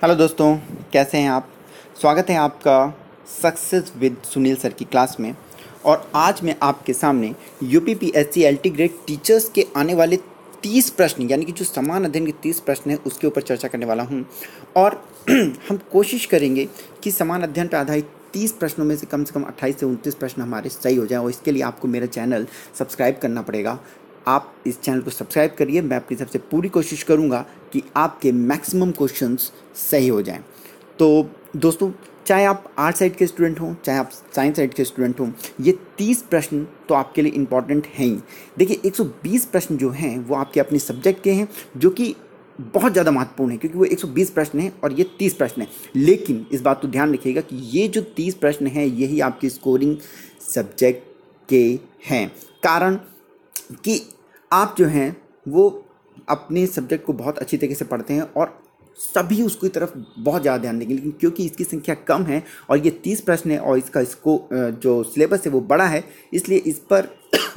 Hello दोस्तों, कैसे हैं आप? स्वागत है आपका सक्सेस विद सुनील सर की क्लास में। और आज मैं आपके सामने U P P S C L T grade teachers के आने वाले तीस प्रश्न, यानी कि जो समान अध्ययन के तीस प्रश्न हैं, उसके ऊपर चर्चा करने वाला हूँ। और हम कोशिश करेंगे कि समान अध्ययन पर आधारित तीस प्रश्नों में से कम से कम अट्ठाईस से उनतीस प्रश्न हमारे सही हो जाए, और इसके लिए आपको मेरा चैनल सब्सक्राइब करना पड़ेगा। आप इस चैनल को सब्सक्राइब करिए, मैं अपनी सबसे पूरी कोशिश करूँगा कि आपके मैक्सिमम क्वेश्चंस सही हो जाएँ। तो दोस्तों, चाहे आप आर्ट साइड के स्टूडेंट हों, चाहे आप साइंस साइड के स्टूडेंट हों, ये तीस प्रश्न तो आपके लिए इंपॉर्टेंट हैं ही। देखिए 120 प्रश्न जो हैं, वो आपके अपने सब्जेक्ट के हैं, जो कि बहुत ज़्यादा महत्वपूर्ण है, क्योंकि वो 120 प्रश्न हैं और ये 30 प्रश्न हैं। लेकिन इस बात को तो ध्यान रखिएगा कि ये जो 30 प्रश्न हैं, यही आपकी स्कोरिंग सब्जेक्ट के हैं। कारण कि आप जो हैं, वो अपने सब्जेक्ट को बहुत अच्छी तरीके से पढ़ते हैं और सभी उसकी तरफ़ बहुत ज़्यादा ध्यान देंगे, लेकिन क्योंकि इसकी संख्या कम है और ये तीस प्रश्न है और इसका इसको जो सिलेबस है वो बड़ा है, इसलिए इस पर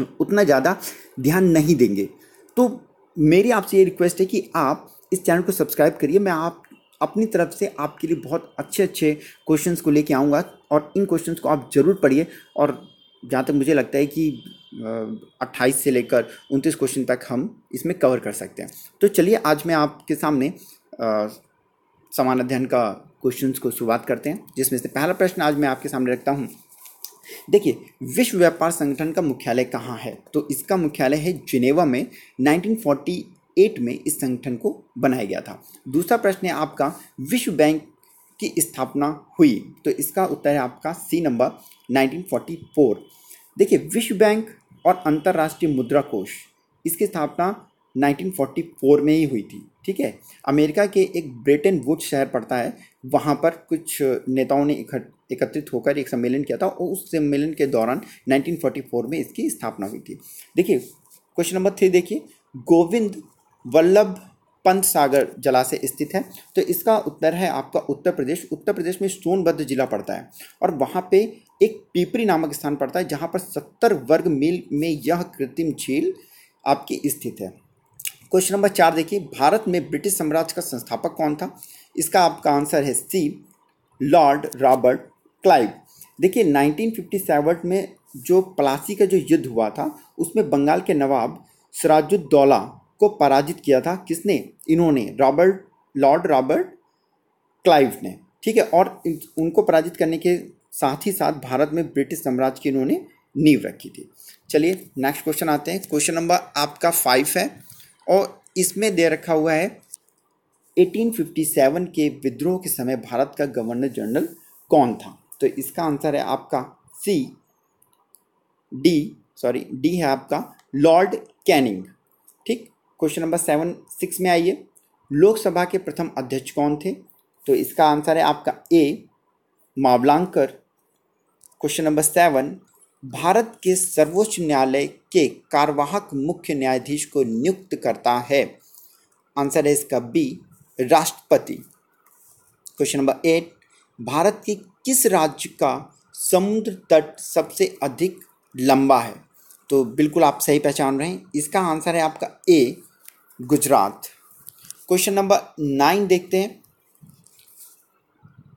उतना ज़्यादा ध्यान नहीं देंगे। तो मेरी आपसे ये रिक्वेस्ट है कि आप इस चैनल को सब्सक्राइब करिए, मैं आप, अपनी तरफ़ से आपके लिए बहुत अच्छे अच्छे क्वेश्चंस को लेके आऊँगा और इन क्वेश्चंस को आप ज़रूर पढ़िए और जहाँ तक मुझे लगता है कि अट्ठाईस से लेकर उनतीस क्वेश्चन तक हम इसमें कवर कर सकते हैं। तो चलिए, आज मैं आपके सामने समान अध्ययन का क्वेश्चंस को शुरुआत करते हैं, जिसमें से पहला प्रश्न आज मैं आपके सामने रखता हूँ। देखिए, विश्व व्यापार संगठन का मुख्यालय कहाँ है? तो इसका मुख्यालय है जिनेवा में 1948 में इस संगठन को बनाया गया था। दूसरा प्रश्न है आपका, विश्व बैंक की स्थापना हुई? तो इसका उत्तर है आपका सी नंबर 1944 देखिए, विश्व बैंक और अंतर्राष्ट्रीय मुद्रा कोष। इसकी स्थापना 1944 में ही हुई थी, ठीक है? अमेरिका के एक ब्रिटेन वुड शहर पड़ता है, वहाँ पर कुछ नेताओं ने एकत्रित होकर एक सम्मेलन किया था और उस सम्मेलन के दौरान 1944 में इसकी स्थापना हुई थी। देखिए, क्वेश्चन नंबर थ्री देखिए, गोविंद वल्लभ पंत सागर जलाशय स्थित है। तो इसका उत्तर है आपका उत्तर प्रदेश। उत्तर प्रदेश में सोनभद्र जिला पड़ता है और वहाँ पे एक पीपरी नामक स्थान पड़ता है, जहाँ पर सत्तर वर्ग मील में यह कृत्रिम झील आपकी स्थित है। क्वेश्चन नंबर चार देखिए। भारत में ब्रिटिश साम्राज्य का संस्थापक कौन था? इसका आपका आंसर है सी, लॉर्ड रॉबर्ट क्लाइव। देखिए 1957 में जो प्लासी का जो युद्ध हुआ था, उसमें बंगाल के नवाब सिराजुद्दौला को पराजित किया था किसने? इन्होंने, रॉबर्ट, लॉर्ड रॉबर्ट क्लाइव ने, ठीक है? और उनको पराजित करने के साथ ही साथ भारत में ब्रिटिश साम्राज्य की इन्होंने नींव रखी थी। चलिए नेक्स्ट क्वेश्चन आते हैं। क्वेश्चन नंबर आपका फाइव है और इसमें दे रखा हुआ है 1857 के विद्रोह के समय भारत का गवर्नर जनरल कौन था? तो इसका आंसर है आपका सी डी सॉरी डी है आपका लॉर्ड कैनिंग ठीक? क्वेश्चन नंबर सेवन, सिक्स में आइए। लोकसभा के प्रथम अध्यक्ष कौन थे? तो इसका आंसर है आपका A, Mavalankar. Question number seven, Bharat के सर्वोच्च न्यायालय के कार्यवाहक मुख्य न्यायाधीश को नियुक्त करता है। आंसर है इसका बी, राष्ट्रपति। क्वेश्चन नंबर एट, भारत के किस राज्य का समुद्र तट सबसे अधिक लंबा है? तो बिल्कुल आप सही पहचान रहे हैं। इसका आंसर है आपका A Gujarat. Question number nine देखते हैं।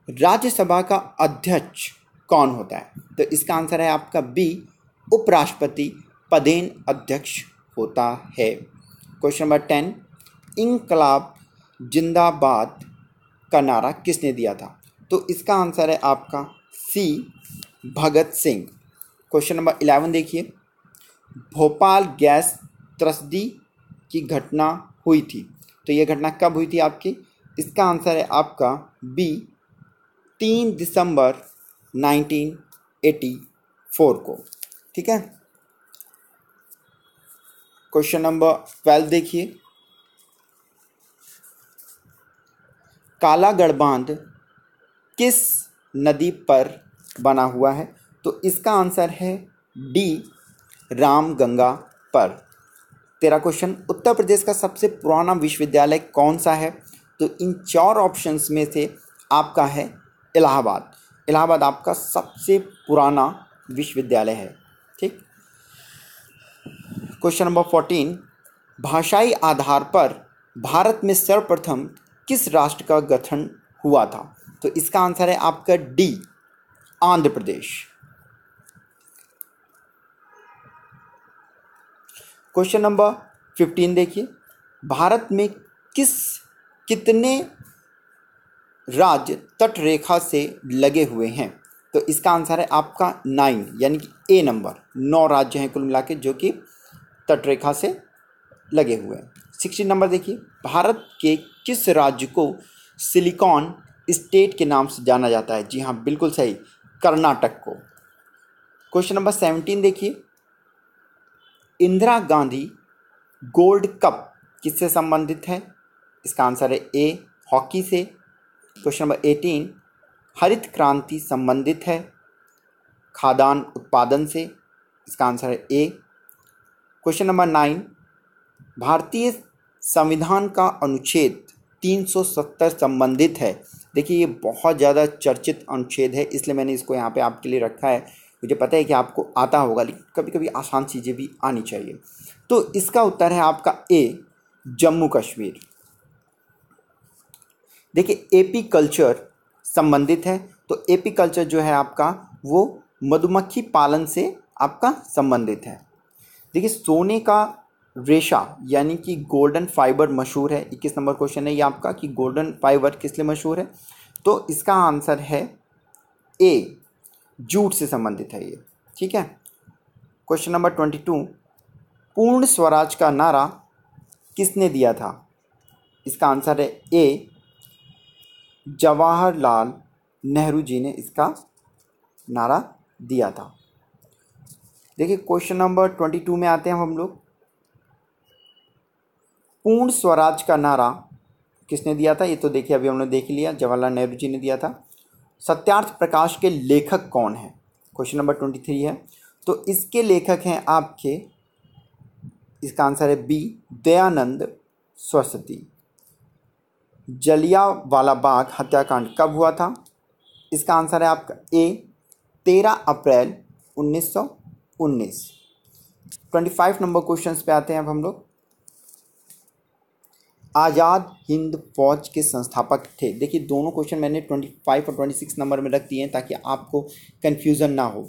राज्यसभा का अध्यक्ष कौन होता है? तो इसका आंसर है आपका बी उपराष्ट्रपति पदेन अध्यक्ष होता है। क्वेश्चन नंबर टेन इनकलाब जिंदाबाद का नारा किसने दिया था? तो इसका आंसर है आपका C Bhagat Singh. Question number eleven देखिए। भोपाल गैस त्रसदी की घटना हुई थी। तो ये घटना कब हुई थी आपकी? इसका आंसर है आपका बी तीन दिसंबर 1984 को। ठीक है? क्वेश्चन नंबर ट्वेल्व देखिए। कालागढ़ बाँध किस नदी पर बना हुआ है? तो इसका आंसर है डी राम गंगा पर। तेरा क्वेश्चन उत्तर प्रदेश का सबसे पुराना विश्वविद्यालय कौन सा है? तो इन चार ऑप्शंस में से आपका है इलाहाबाद। इलाहाबाद आपका सबसे पुराना विश्वविद्यालय है, ठीक? क्वेश्चन नंबर फोर्टीन भाषाई आधार पर भारत में सर्वप्रथम किस राष्ट्र का गठन हुआ था? तो इसका आंसर है आपका D Andhra Pradesh. Question number fifteen देखिए। भारत में किस, कितने राज्य तट रेखा से लगे हुए हैं? तो इसका आंसर है आपका नाइन, यानी कि ए नंबर। नौ राज्य हैं कुल मिला जो कि तट रेखा से लगे हुए हैं। सिक्सटीन नंबर देखिए, भारत के किस राज्य को सिलिकॉन स्टेट के नाम से जाना जाता है? जी हाँ बिल्कुल सही, कर्नाटक को। क्वेश्चन नंबर सेवनटीन देखिए। इंदिरा गांधी गोल्ड कप किससे संबंधित है? इसका आंसर है ए, हॉकी से। क्वेश्चन नंबर एटीन, हरित क्रांति संबंधित है खाद्यान्न उत्पादन से। इसका आंसर है ए। क्वेश्चन नंबर नाइन, भारतीय संविधान का अनुच्छेद 370 संबंधित है। देखिए, ये बहुत ज़्यादा चर्चित अनुच्छेद है, इसलिए मैंने इसको यहाँ पे आपके लिए रखा है। मुझे पता है कि आपको आता होगा, लेकिन कभी कभी आसान चीज़ें भी आनी चाहिए। तो इसका उत्तर है आपका ए, जम्मू कश्मीर। देखिए एपी कल्चर संबंधित है तो एपी कल्चर जो है आपका, वो मधुमक्खी पालन से आपका संबंधित है। देखिए, सोने का रेशा, यानी कि गोल्डन फाइबर मशहूर है, इक्कीस नंबर क्वेश्चन है ये आपका कि गोल्डन फाइबर किस लिए मशहूर है? तो इसका आंसर है ए जूट से संबंधित है ये, ठीक है? क्वेश्चन नंबर ट्वेंटी टू पूर्ण स्वराज का नारा किसने दिया था? इसका आंसर है ए जवाहरलाल नेहरू जी ने इसका नारा दिया था। देखिए क्वेश्चन नंबर ट्वेंटी टू में आते हैं हम लोग। पूर्ण स्वराज का नारा किसने दिया था? ये तो देखिए, अभी हमने देख लिया, जवाहरलाल नेहरू जी ने दिया था। सत्यार्थ प्रकाश के लेखक कौन है? क्वेश्चन नंबर ट्वेंटी थ्री है। तो इसके लेखक हैं आपके, इसका आंसर है बी दयानंद सरस्वती। जलिया वाला बाग हत्याकांड कब हुआ था? इसका आंसर है आपका ए तेरह अप्रैल उन्नीस सौ उन्नीस। ट्वेंटी फाइव नंबर क्वेश्चन पे आते हैं अब हम लोग। आज़ाद हिंद फौज के संस्थापक थे। देखिए, दोनों क्वेश्चन मैंने ट्वेंटी फाइव और ट्वेंटी सिक्स नंबर में रख दिए हैं ताकि आपको कन्फ्यूज़न ना हो।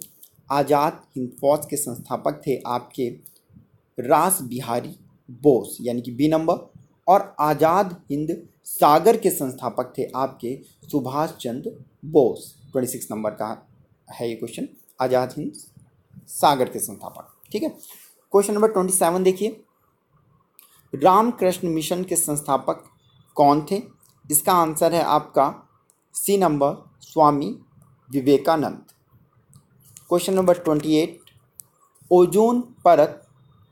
आज़ाद हिंद फौज के संस्थापक थे आपके रास बिहारी बोस, यानी कि बी नंबर, और आज़ाद हिंद सागर के संस्थापक थे आपके Subhash Chandra Bose. Twenty six number का है ये क्वेश्चन आज़ाद हिंद सागर के संस्थापक। ठीक है? क्वेश्चन नंबर ट्वेंटी सेवन देखिए। रामकृष्ण मिशन के संस्थापक कौन थे? इसका आंसर है आपका C number Swami Vivekananda. Question number twenty eight, ozone परत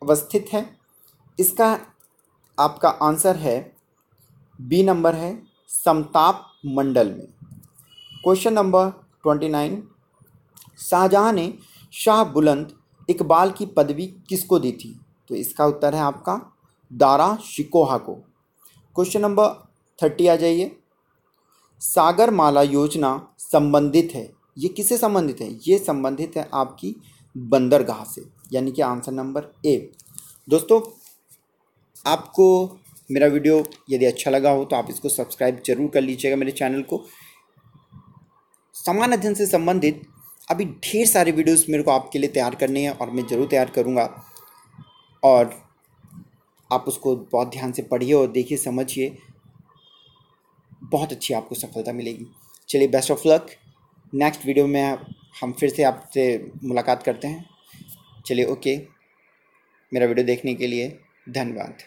अवस्थित है? इसका आपका आंसर है, बी नंबर है समताप मंडल में। Question number twenty nine, Shahjahan ने शाह बुलंद इकबाल की पदवी किसको दी थी? तो इसका उत्तर है आपका दारा शिकोहा को। क्वेश्चन नंबर थर्टी आ जाइए। सागर माला योजना संबंधित है। ये किससे संबंधित है? ये संबंधित है आपकी बंदरगाह से, यानी कि आंसर नंबर ए दोस्तों, आपको मेरा वीडियो यदि अच्छा लगा हो तो आप इसको सब्सक्राइब ज़रूर कर लीजिएगा मेरे चैनल को। समान अध्ययन से संबंधित अभी ढेर सारे वीडियोस मेरे को आपके लिए तैयार करने हैं और मैं ज़रूर तैयार करूँगा। और आप उसको बहुत ध्यान से पढ़िए और देखिए, समझिए। बहुत अच्छी आपको सफलता मिलेगी। चलिए best of luck next video में हम फिर से आपसे मुलाकात करते हैं। चलिए ओके मेरा वीडियो देखने के लिए धन्यवाद।